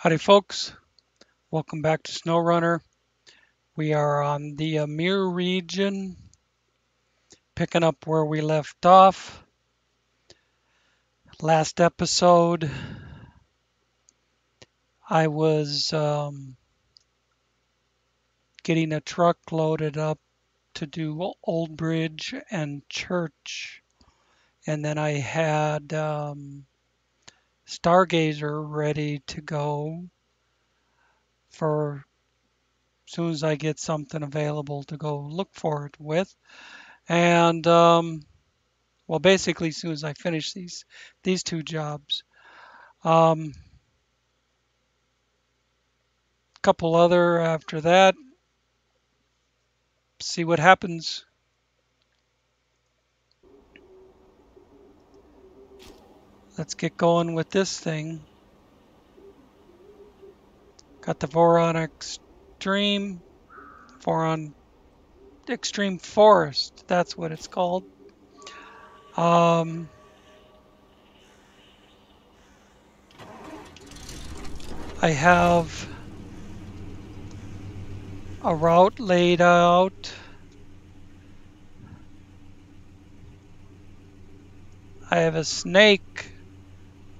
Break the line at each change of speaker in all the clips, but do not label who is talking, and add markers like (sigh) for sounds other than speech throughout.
Howdy folks, welcome back to SnowRunner. We are on the Amur region, picking up where we left off. Last episode, I was um, getting a truck loaded up to do Old Bridge and Church. And then I had um, Stargazer ready to go for as soon as I get something available to go look for it with. And um, well, basically, as soon as I finish these these two jobs, um, couple other after that. See what happens. Let's get going with this thing. Got the Voron Extreme, Voron Extreme Forest, that's what it's called. Um, I have a route laid out. I have a snake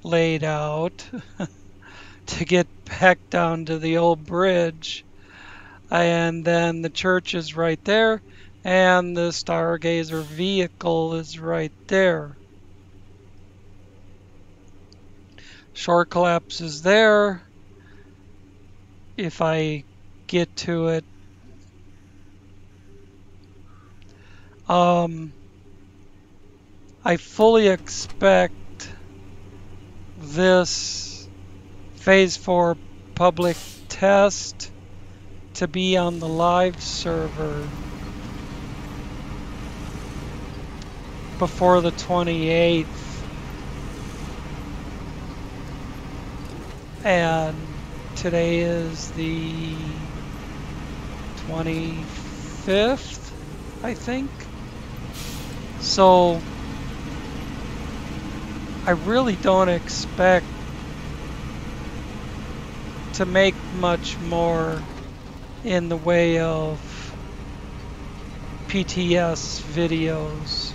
laid out (laughs) to get back down to the old bridge. And then the church is right there, and the Stargazer vehicle is right there. Shore collapse is there. If I get to it, um, I fully expect this phase 4 public test to be on the live server before the 28th and today is the 25th I think. So I really don't expect to make much more in the way of PTS videos.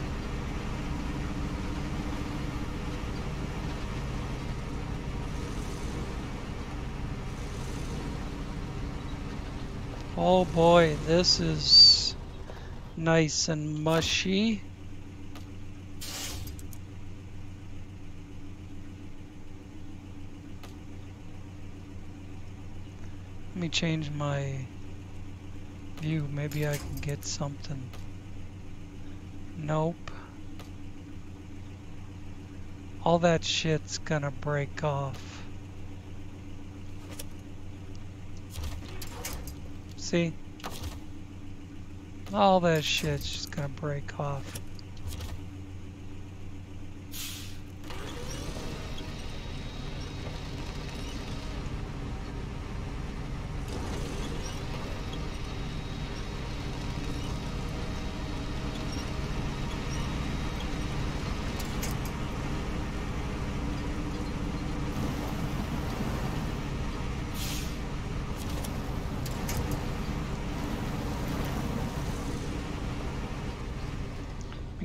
Oh boy, this is nice and mushy. Me change my view. Maybe I can get something. Nope. All that shit's gonna break off. See? All that shit's just gonna break off.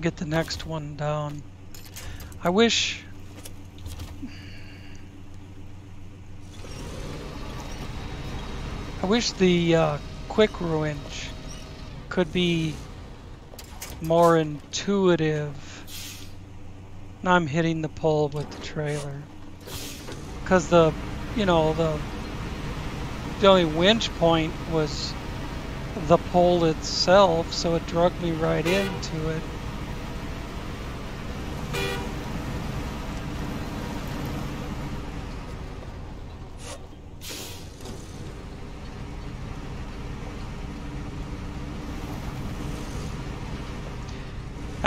Get the next one down. I wish... I wish the uh, quick winch could be more intuitive. Now I'm hitting the pole with the trailer. Because the, you know, the, the only winch point was the pole itself, so it drug me right into it.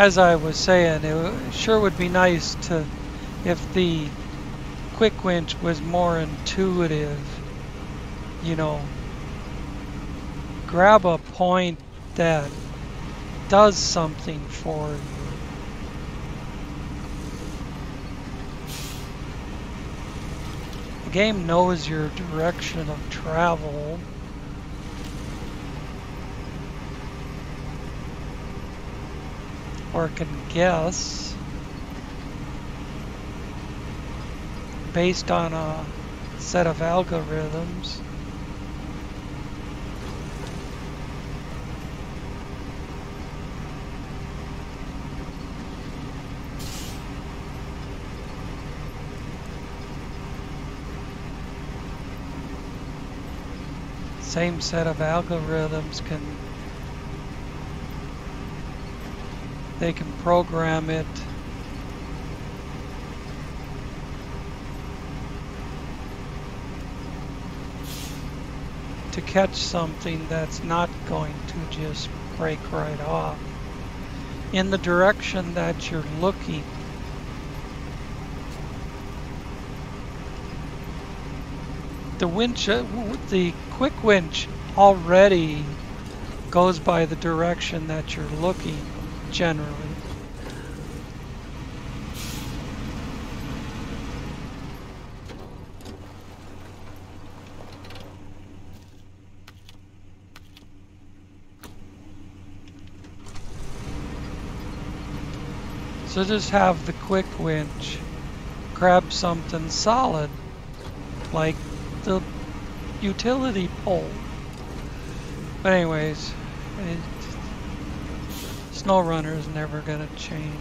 As I was saying, it sure would be nice to, if the quick winch was more intuitive, you know, grab a point that does something for you. The game knows your direction of travel. Can guess based on a set of algorithms. same set of algorithms can they can program it. To catch something that's not going to just break right off. In the direction that you're looking the winch, uh, the quick winch already goes by the direction that you're looking generally. So just have the quick winch grab something solid like the utility pole. But anyways, it, SnowRunner is never gonna change.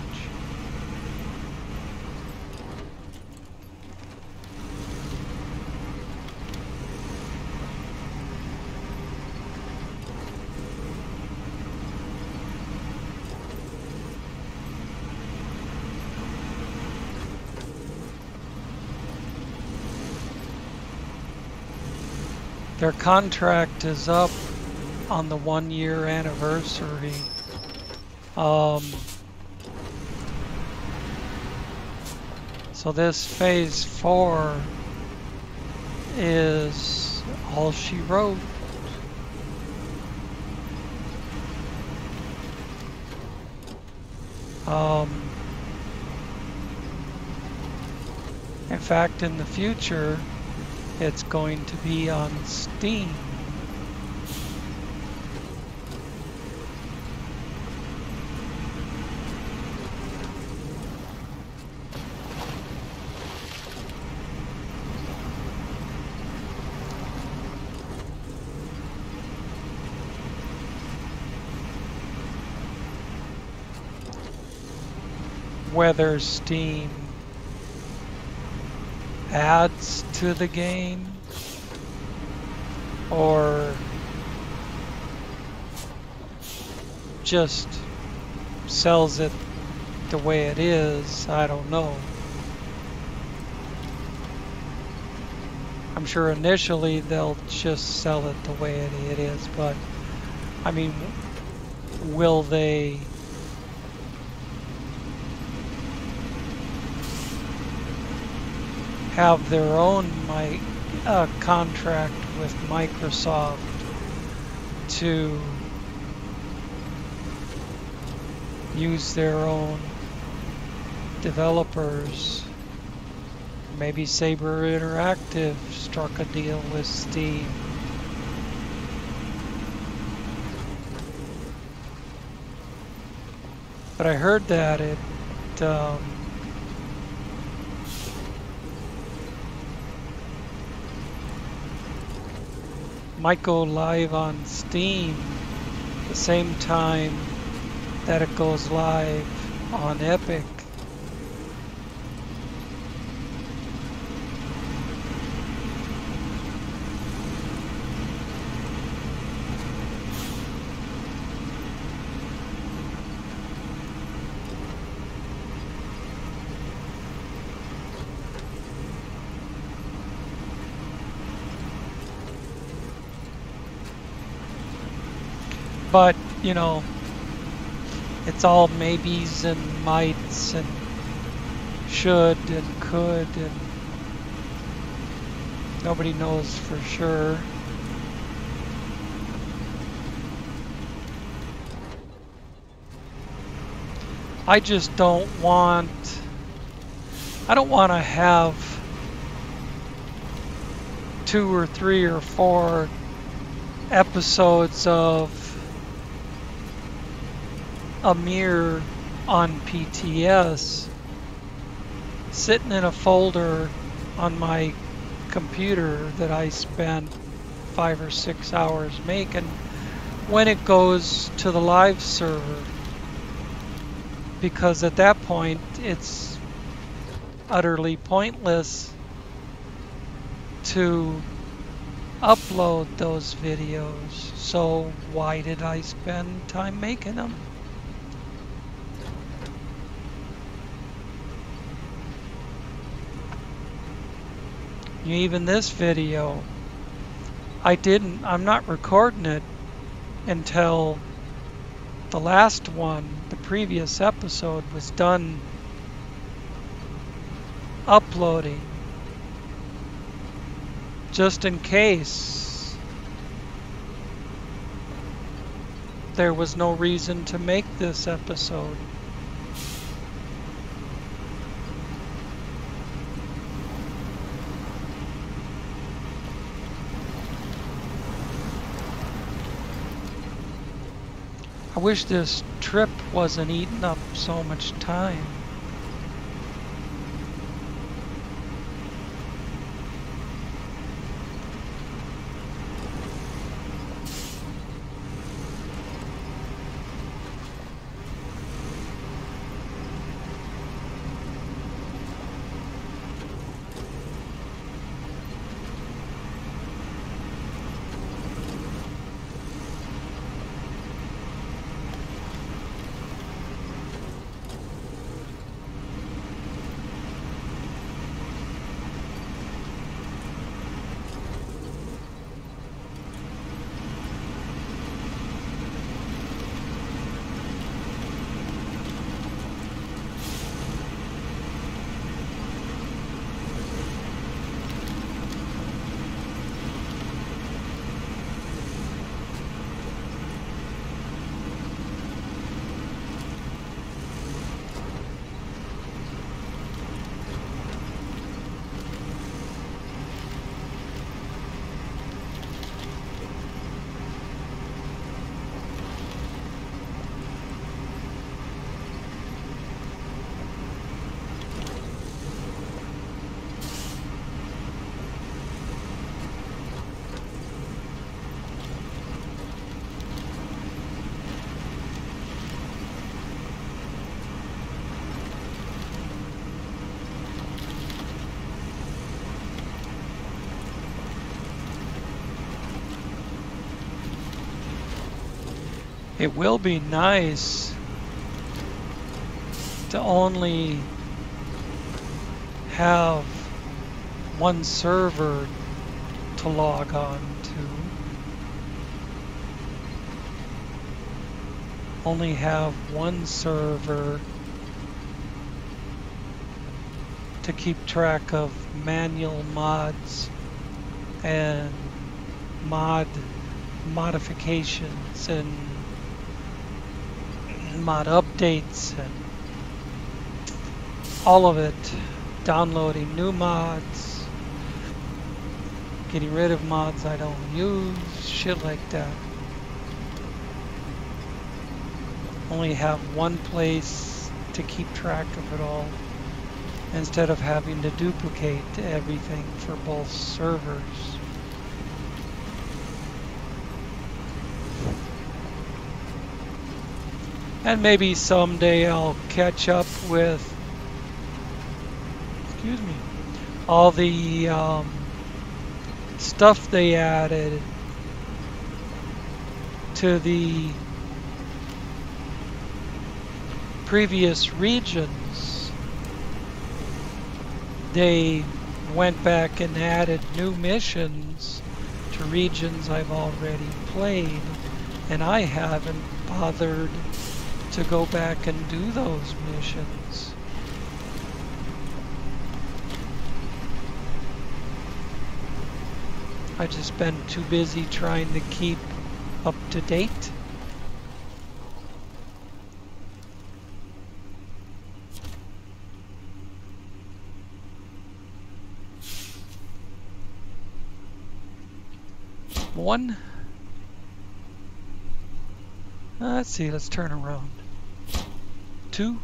Their contract is up on the one year anniversary. Um, so this phase four is all she wrote. Um, in fact, in the future, it's going to be on Steam. Whether Steam adds to the game or just sells it the way it is, I don't know. I'm sure initially they'll just sell it the way it is, but I mean, will they have their own my, uh, contract with Microsoft to use their own developers. Maybe Saber Interactive struck a deal with Steam. But I heard that it um, might go live on Steam the same time that it goes live on Epic. But, you know, it's all maybes and mights and should and could and nobody knows for sure. I just don't want, I don't want to have two or three or four episodes of Amur on PTS sitting in a folder on my computer that I spent five or six hours making. When it goes to the live server because at that point it's utterly pointless to upload those videos. So why did I spend time making them even this video. I didn't I'm not recording it until the last one the previous episode was done uploading. Just in case there was no reason to make this episode I wish this trip wasn't eating up so much time. It will be nice to only have one server to log on to. Only have one server to keep track of manual mods and mod modifications and mod updates and all of it. Downloading new mods, getting rid of mods I don't use, shit like that. Only have one place to keep track of it all instead of having to duplicate everything for both servers. And maybe someday I'll catch up with, excuse me, all the um, stuff they added to the previous regions. They went back and added new missions to regions I've already played, and I haven't bothered to go back and do those missions. I just been too busy trying to keep up to date. one. Let's see, let's turn around. Two,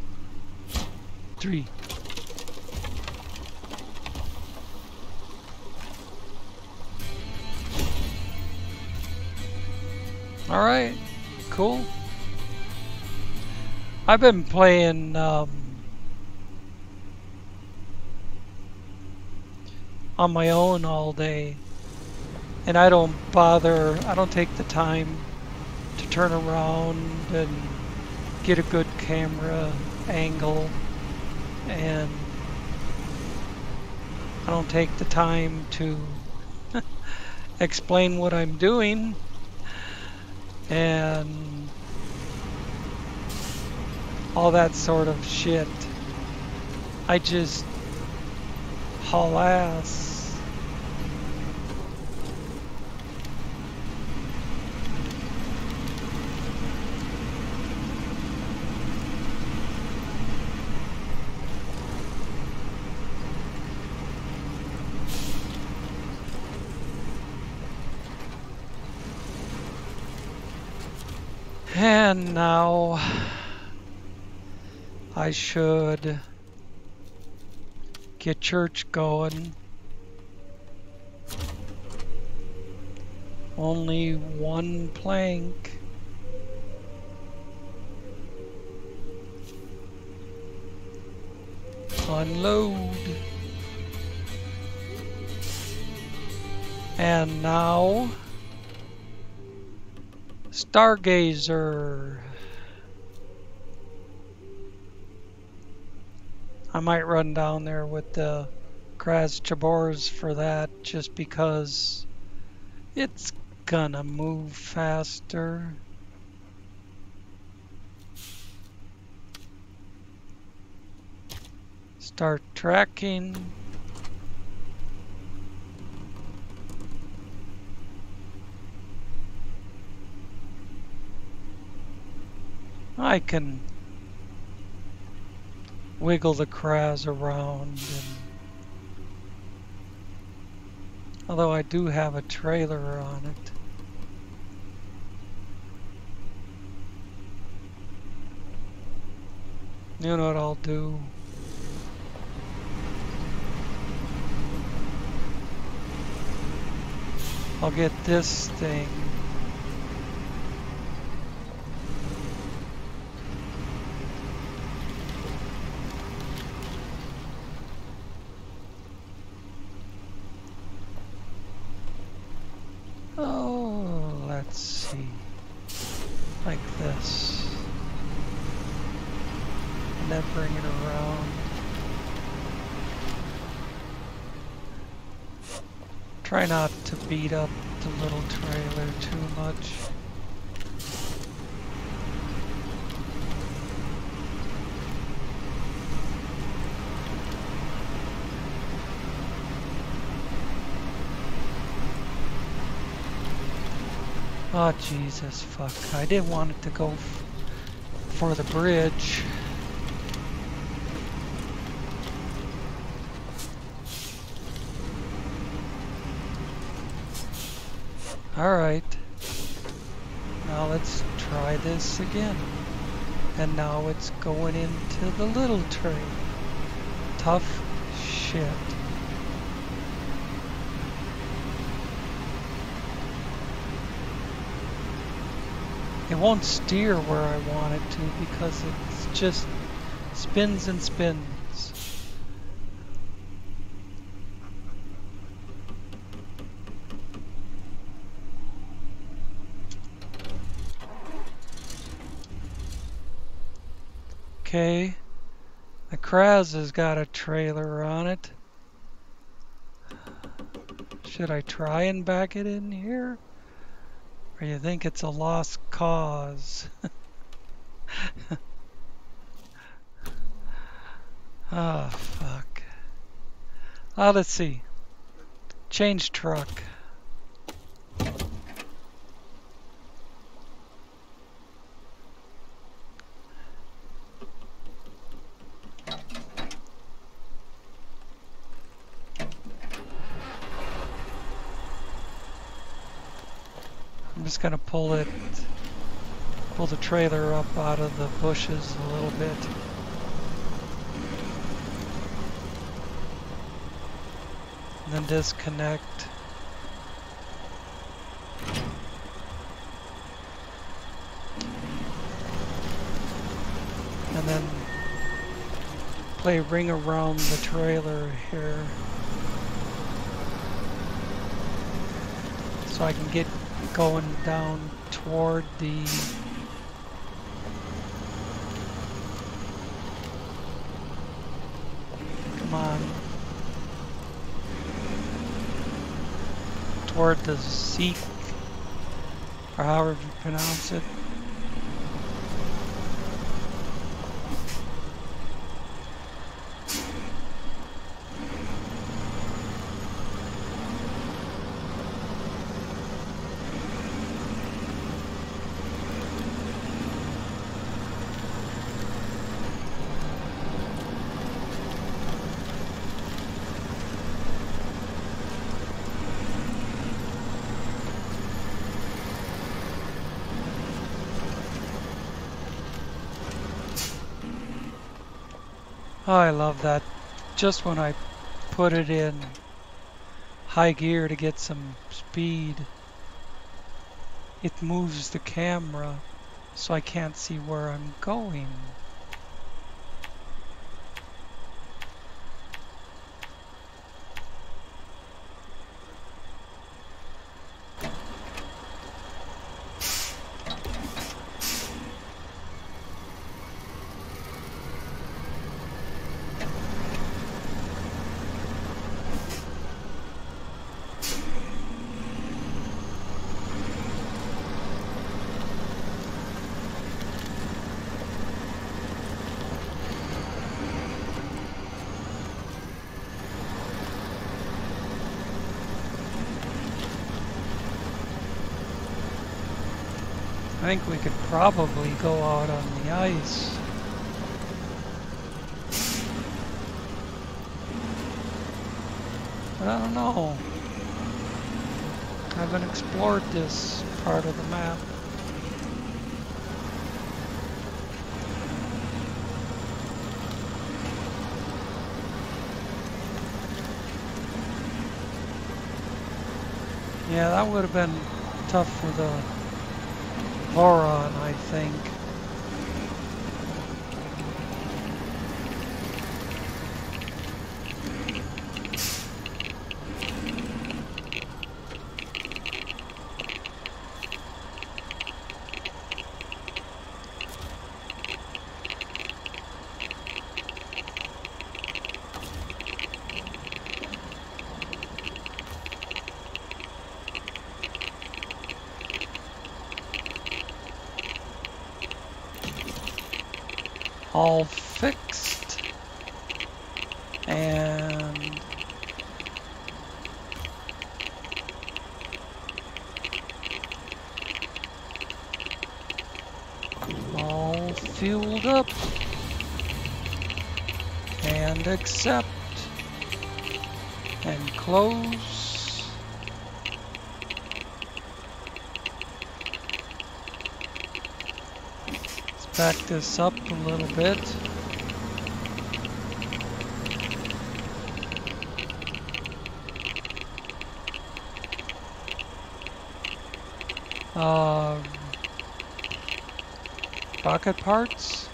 three. All right, cool. I've been playing um, on my own all day, and I don't bother. I don't take the time to turn around and get a good camera angle, and I don't take the time to (laughs) explain what I'm doing and all that sort of shit. I just haul ass. And now I should get church going. Only one plank. Unload. And now Stargazer. I might run down there with the Kraz Chabors for that just because it's gonna move faster. Start tracking. I can wiggle the Kraz around and although I do have a trailer on it. You know what I'll do? I'll get this thing Try not to beat up the little trailer too much. Oh Jesus, fuck. I didn't want it to go for the bridge. Alright. Now let's try this again. And now it's going into the little tree. Tough shit. It won't steer where I want it to because it just spins and spins. Okay. The Kraz has got a trailer on it. Should I try and back it in here? Or you think it's a lost cause? oh, (laughs) fuck. Oh, let's see. Change truck. just gonna pull it, pull the trailer up out of the bushes a little bit. And then disconnect. And then play ring around the trailer here. So I can get going down toward the come on. Toward the seat or however you pronounce it Oh, I love that. Just when I put it in high gear to get some speed, it moves the camera so I can't see where I'm going. Think we could probably go out on the ice. But I don't know. I haven't explored this part of the map. Yeah, that would have been tough for the Voron, I think. all fixed and all fueled up and accept and close back this up a little bit. Uh, rocket parts,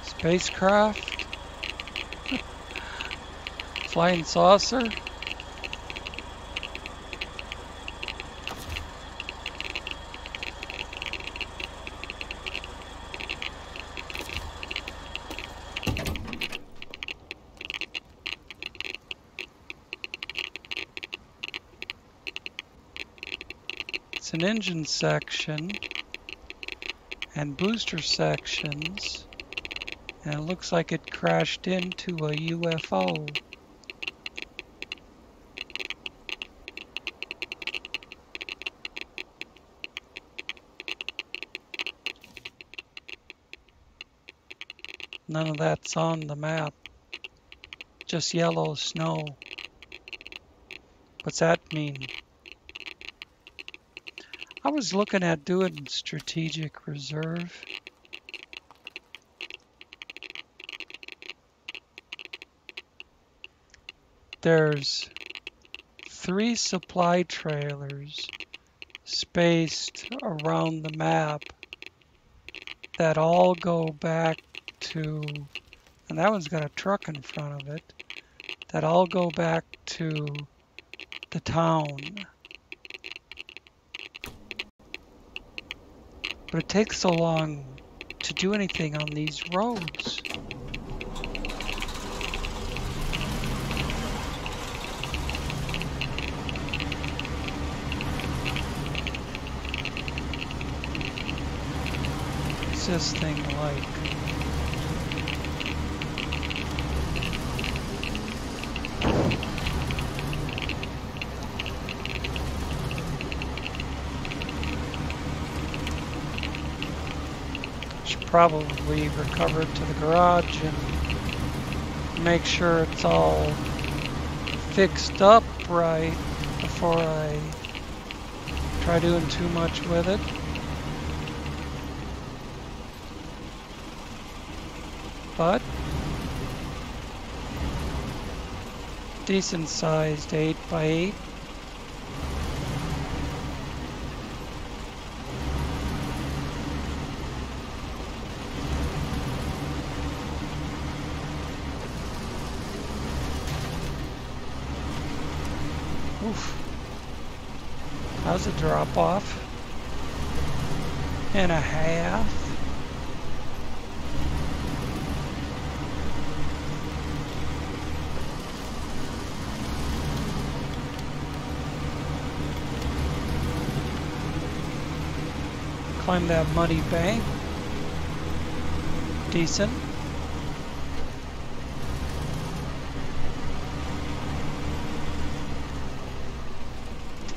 spacecraft, (laughs) flying saucer. Engine section and booster sections and it looks like it crashed into a UFO. None of that's on the map. Just yellow snow. What's that mean? I was looking at doing strategic reserve. There's three supply trailers spaced around the map that all go back to, and that one's got a truck in front of it, that all go back to the town. But it takes so long to do anything on these roads. This thing like? Probably recover it to the garage and make sure it's all fixed up right before I try doing too much with it. But decent sized 8 by 8 a drop off and a half. Climb that muddy bank. Decent.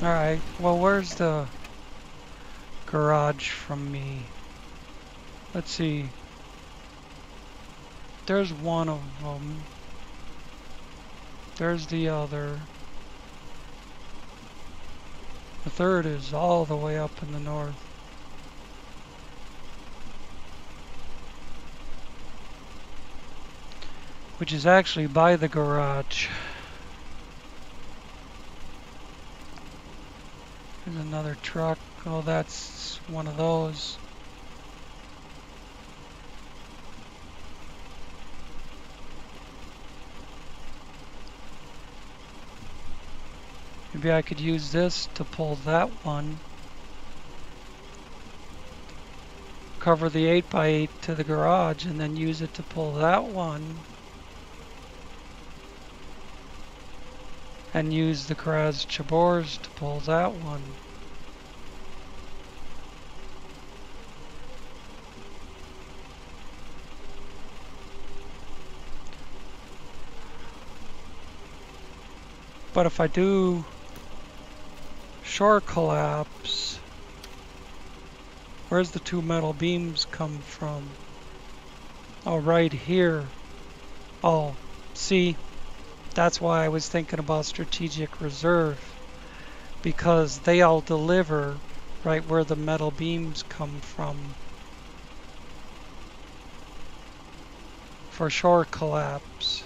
Alright, well where's the garage from me? Let's see. There's one of them. There's the other. The third is all the way up in the north. Which is actually by the garage. There's another truck. Oh, that's one of those. Maybe I could use this to pull that one. Cover the 8x8 to the garage and then use it to pull that one. And use the Kraz Chabors to pull that one. But if I do shore collapse, where's the two metal beams come from? Oh, right here. Oh, see, that's why I was thinking about strategic reserve because they all deliver right where the metal beams come from for shore collapse.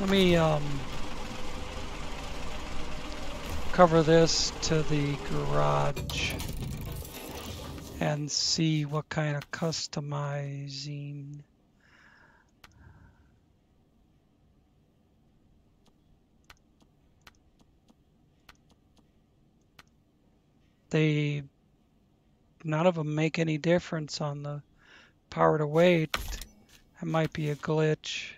Let me um, cover this to the garage and see what kind of customizing they none of them make any difference on the power to weight. That might be a glitch.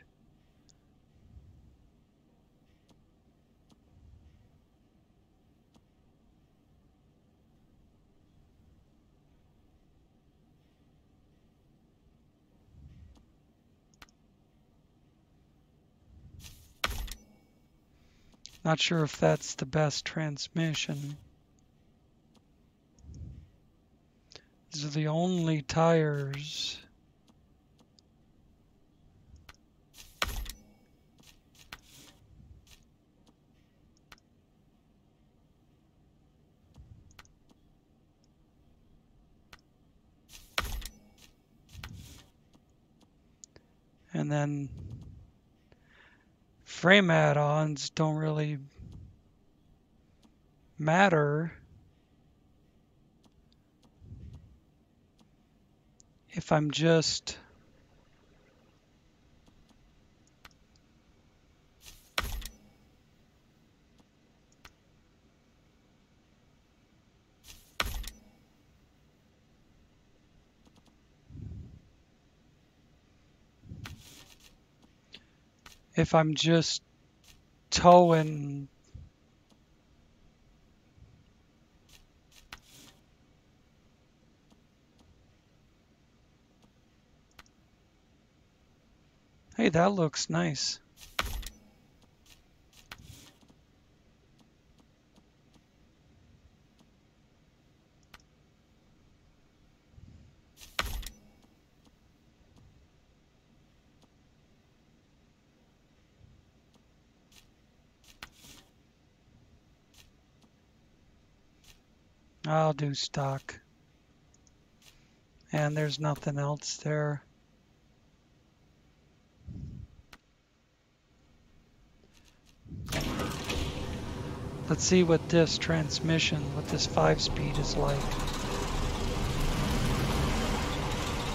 Not sure if that's the best transmission. These are the only tires. And then frame add-ons don't really matter. If I'm just if I'm just towing Hey, that looks nice. I'll do stock. And there's nothing else there. Let's see what this transmission, what this 5-speed is like.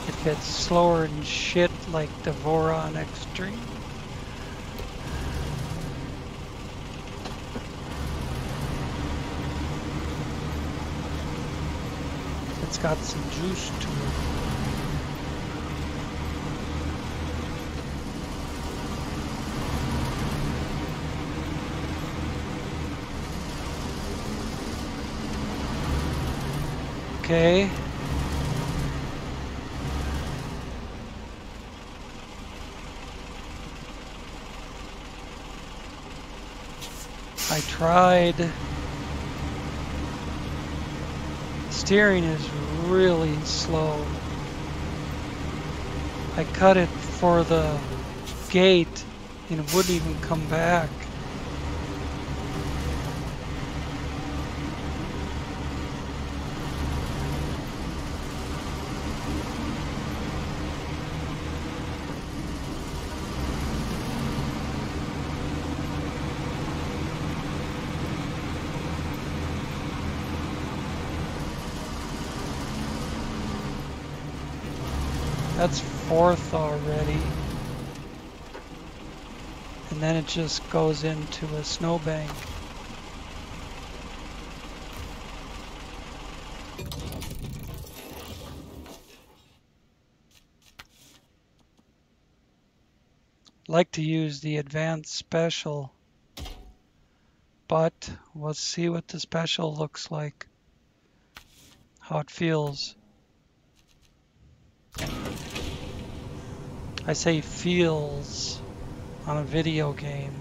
If it's slower and shit like the Voron Extreme. It's got some juice to it. Okay. I tried. Steering is really slow. I cut it for the gate and it wouldn't even come back. That's fourth already. And then it just goes into a snowbank. like to use the advanced special but let's see what the special looks like how it feels I say feels on a video game.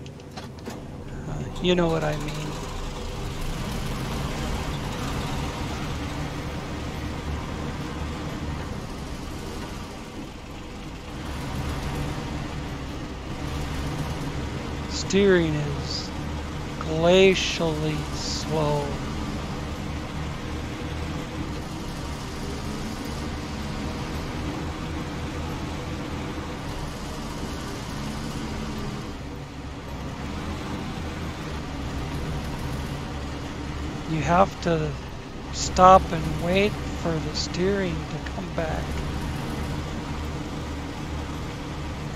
Uh, you know what I mean. Steering is glacially slow. you have to stop and wait for the steering to come back.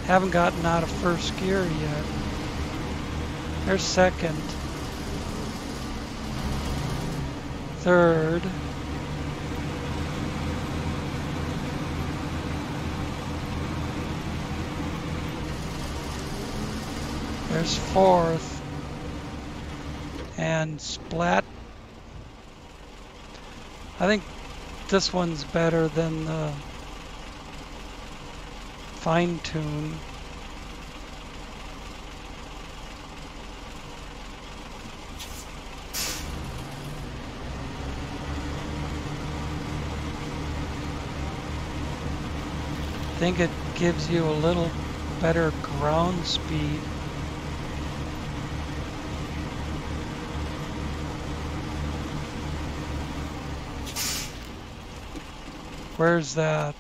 Haven't gotten out of first gear yet. There's second. Third. There's fourth. And splat I think this one's better than the fine tune. I think it gives you a little better ground speed. Where's that?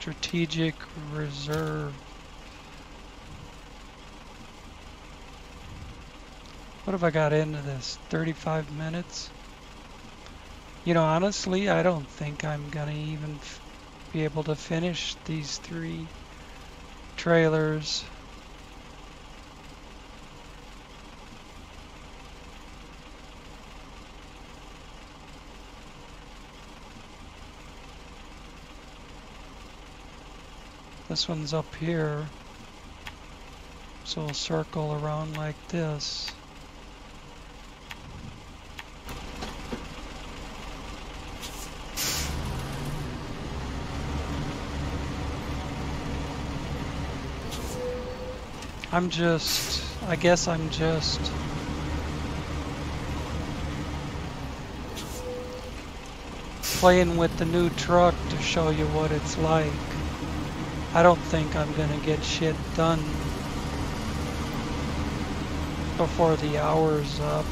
Strategic Reserve. What have I got into this? 35 minutes? You know, honestly, I don't think I'm going to even be able to finish these three trailers. This one's up here. So we'll circle around like this. I'm just, I guess I'm just playing with the new truck to show you what it's like. I don't think I'm gonna get shit done before the hour's up.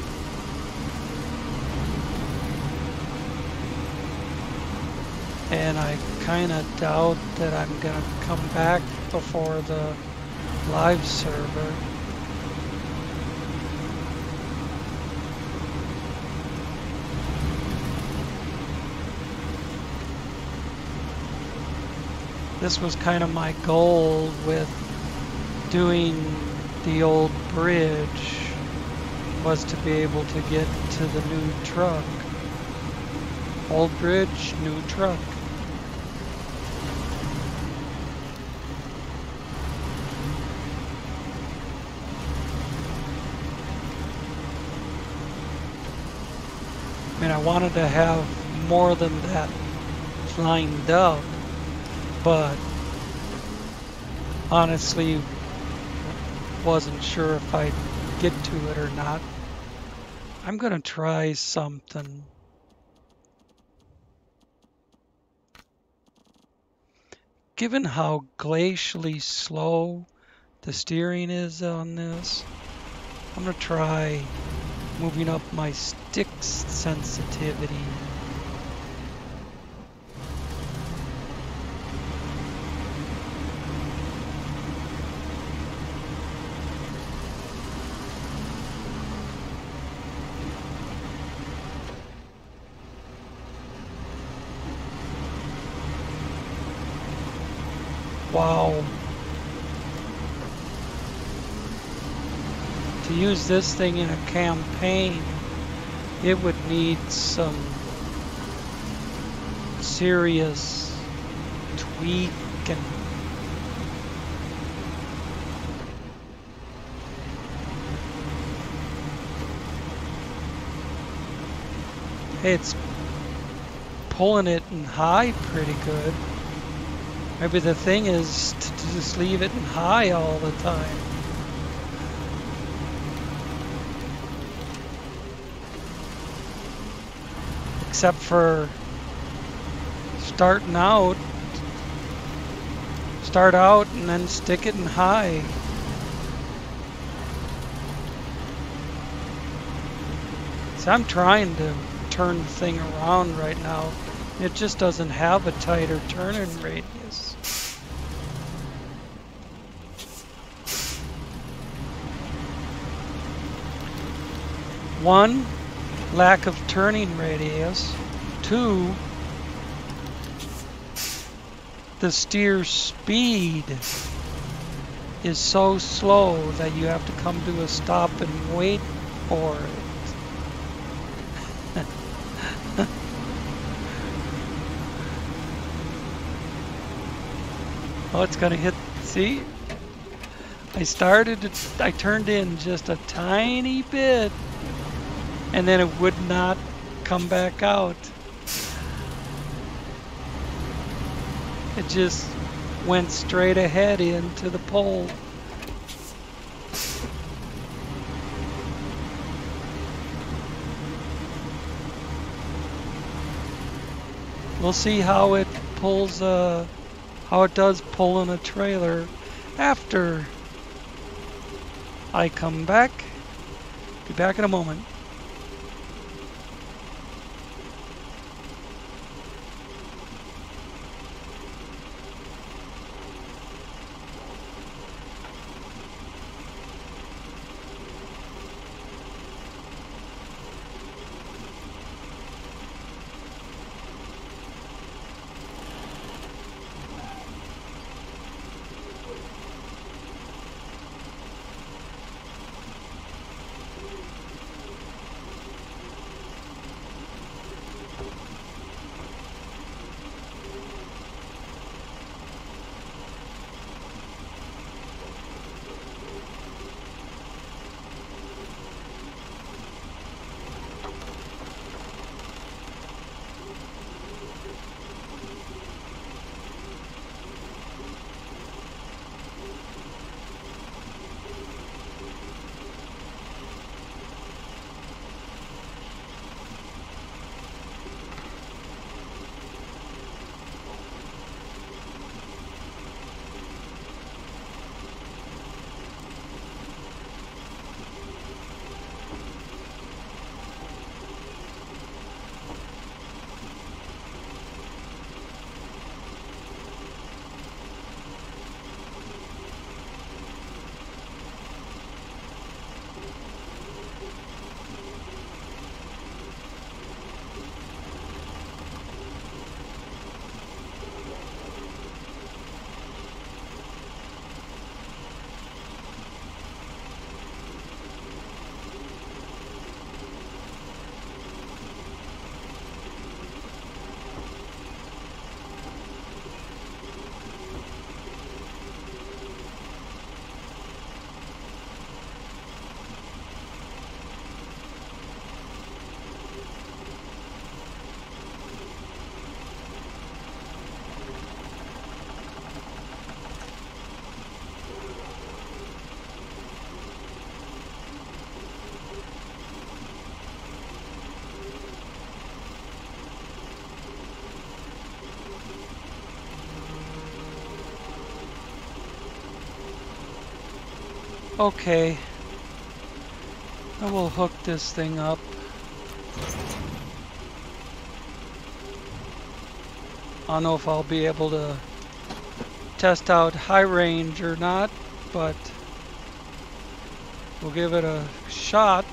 And I kinda doubt that I'm gonna come back before the live server. This was kind of my goal with doing the old bridge was to be able to get to the new truck. Old bridge, new truck. I mean, I wanted to have more than that lined up, but honestly wasn't sure if I'd get to it or not. I'm gonna try something. Given how glacially slow the steering is on this, I'm gonna try moving up my sticks sensitivity. Wow. to use this thing in a campaign, it would need some serious tweak and it's pulling it in high pretty good. Maybe the thing is to just leave it in high all the time. Except for starting out start out and then stick it in high. So I'm trying to turn the thing around right now. It just doesn't have a tighter turning radius. One lack of turning radius. Two, the steer speed is so slow that you have to come to a stop and wait for it. (laughs) oh, it's gonna hit, see? I started, I turned in just a tiny bit and then it would not come back out. It just went straight ahead into the pole. We'll see how it pulls, uh, how it does pull in a trailer after I come back. Be back in a moment. Okay. I will hook this thing up. I don't know if I'll be able to test out high range or not, but we'll give it a shot.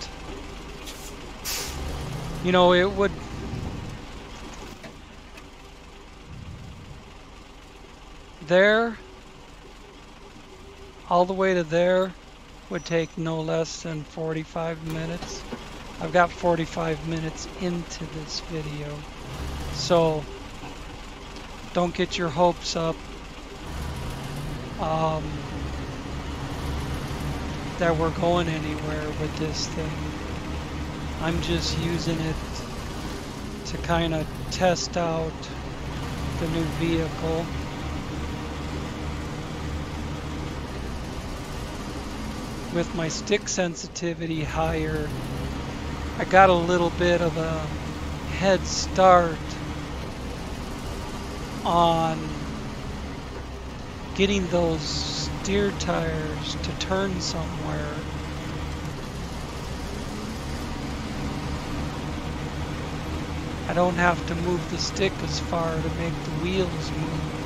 You know, it would there all the way to there would take no less than 45 minutes. I've got 45 minutes into this video. So don't get your hopes up um, that we're going anywhere with this thing. I'm just using it to kind of test out the new vehicle. With my stick sensitivity higher, I got a little bit of a head start on getting those steer tires to turn somewhere. I don't have to move the stick as far to make the wheels move.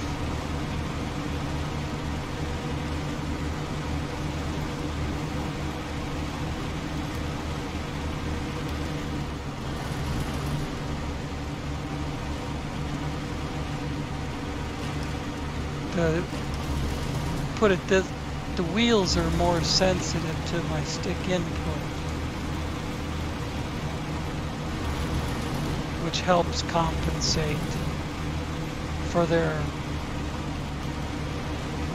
to put it this, the wheels are more sensitive to my stick input, which helps compensate for their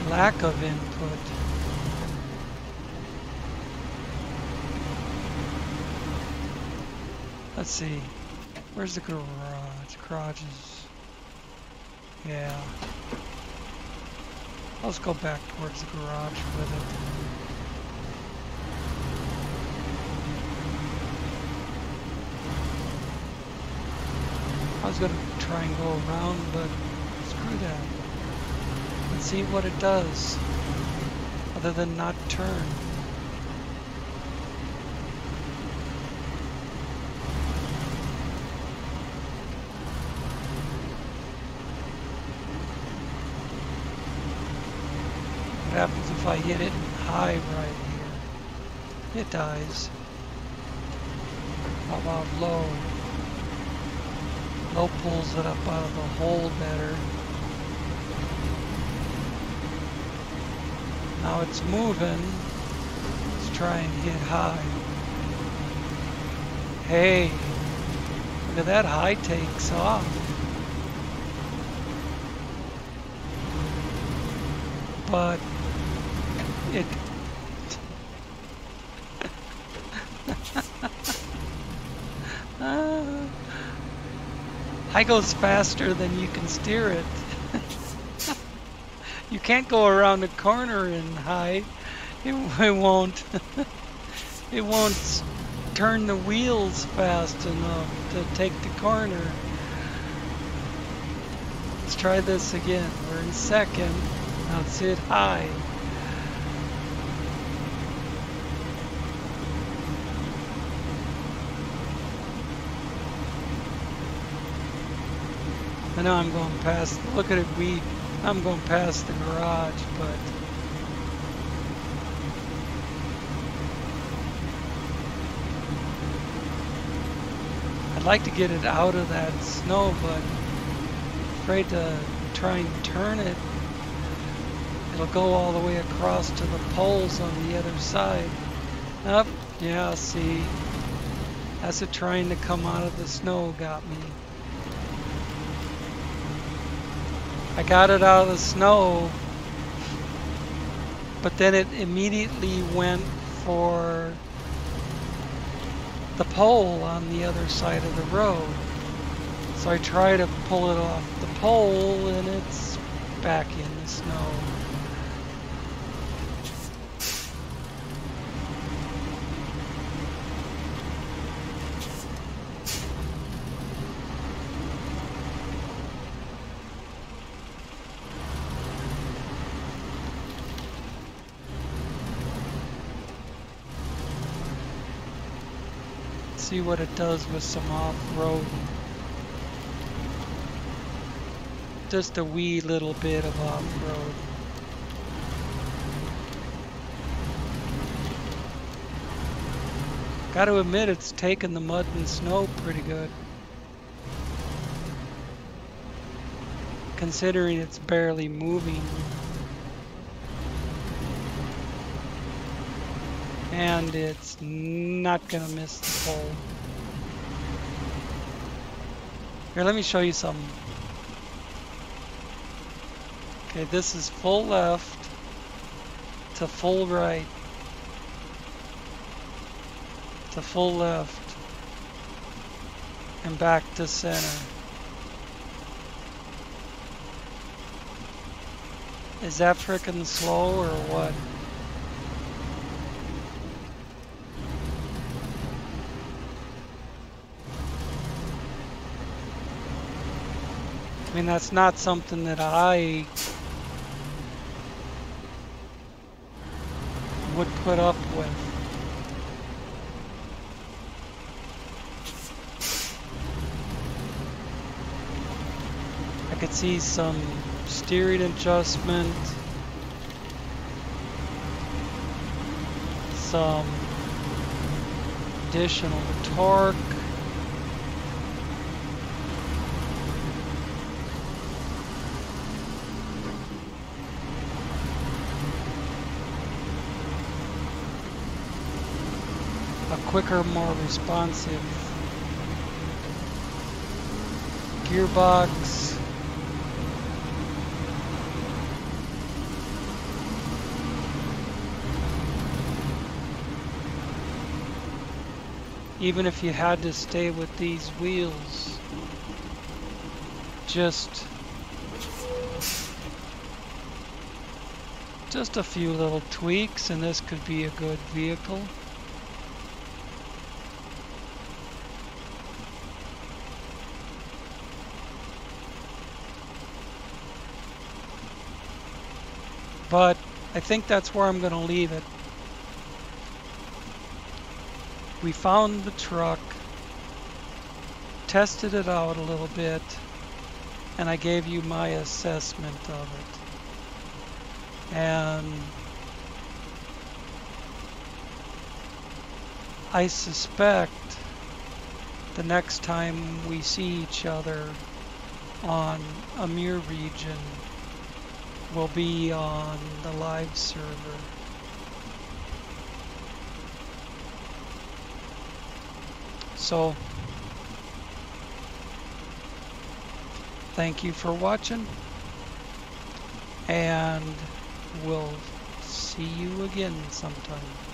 lack of input. Let's see, where's the garage? Garage is, yeah. Let's go back towards the garage with it. I was going to try and go around, but screw that. Let's see what it does, other than not turn. What happens if I hit it high right here? It dies. How about low? Low pulls it up out of the hole better. Now it's moving. Let's try and hit high. Hey, look at that high takes off. But it (laughs) high goes faster than you can steer it. (laughs) you can't go around a corner in high. It, it won't. (laughs) it won't turn the wheels fast enough to take the corner. Let's try this again. We're in second. Now let's high. I know I'm going past, look at it, we, I'm going past the garage, but I'd like to get it out of that snow, but afraid to try and turn it. It'll go all the way across to the poles on the other side. Up, yeah, see, that's it trying to come out of the snow got me. I got it out of the snow, but then it immediately went for the pole on the other side of the road. So I try to pull it off the pole and it's back in the snow. See what it does with some off-road. Just a wee little bit of off-road. Got to admit, it's taken the mud and snow pretty good. Considering it's barely moving. And it's not gonna miss the pole. Here, let me show you something. Okay, this is full left to full right to full left and back to center. Is that freaking slow or what? I mean, that's not something that I would put up with. I could see some steering adjustment, some additional torque, a quicker, more responsive gearbox, even if you had to stay with these wheels just just a few little tweaks and this could be a good vehicle but I think that's where I'm going to leave it we found the truck, tested it out a little bit, and I gave you my assessment of it. And I suspect the next time we see each other on Amur region will be on the live server. So, thank you for watching, and we'll see you again sometime.